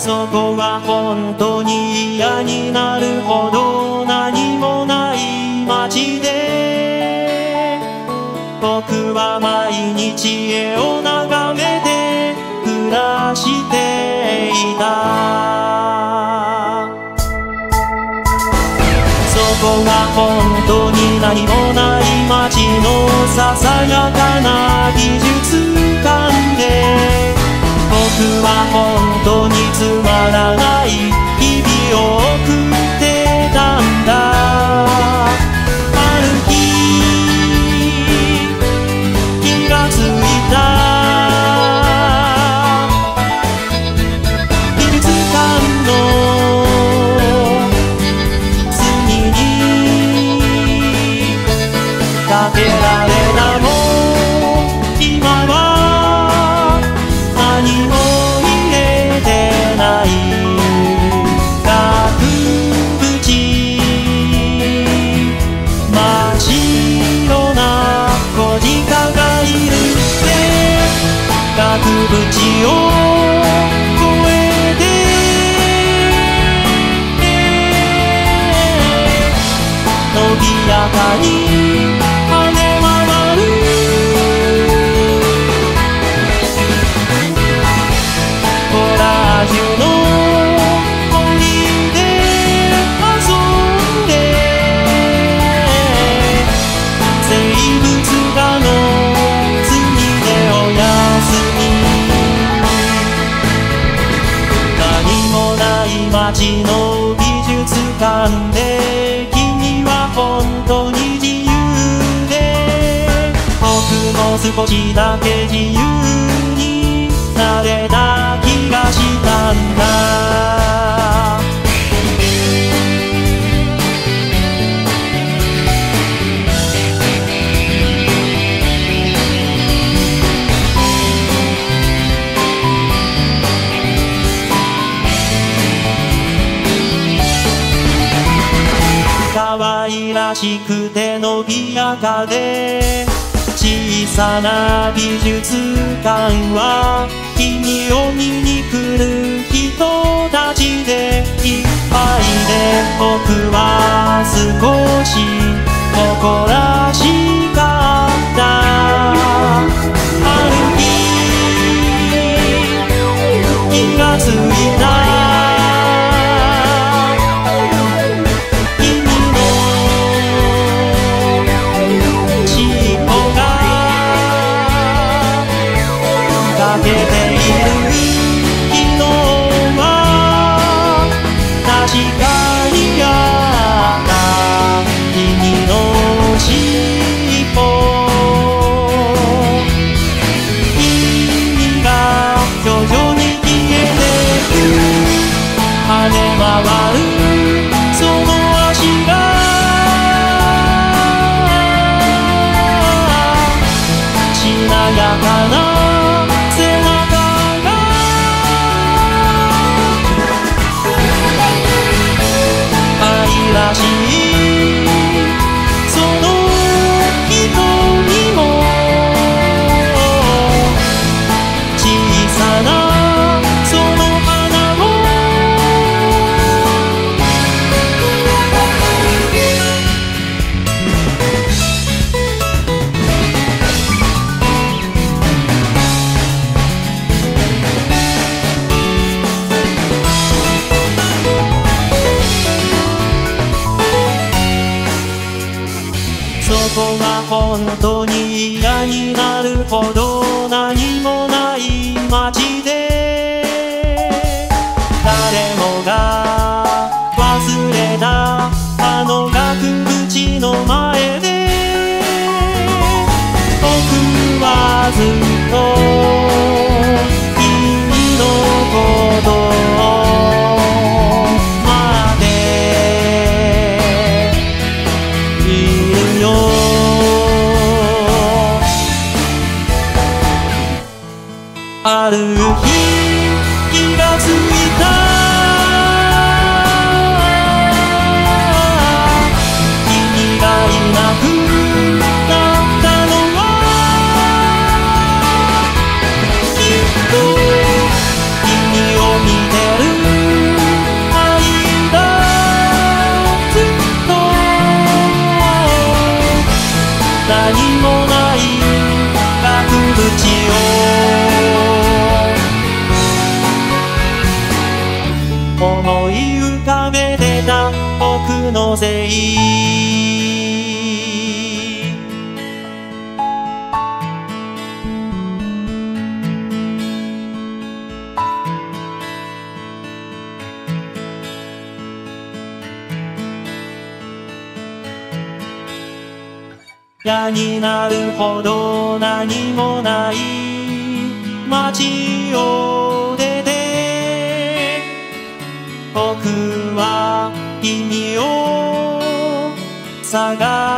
そこは本当に嫌になるほど何もない街で。僕は毎日絵を眺めて暮らしていた。そこが本当に何もない街のささやかな技術館で。は本当につまらない額縁を越えて。伸びやかに少しだけ自由になれた気がしたんだ。可愛らしくて伸びやかで小さな美術館は君を見に来る人たちでいっぱいで僕は少し誇らしかった。ある日気がついたそこが本当に嫌になるほど何もない街で誰もが忘れたあの額縁の前で僕はずっと君のことある日気がついた。君がいなくなったのは。きっと君を見てる間ずっと何もない額縁を勢嫌になるほど何もない街を探しに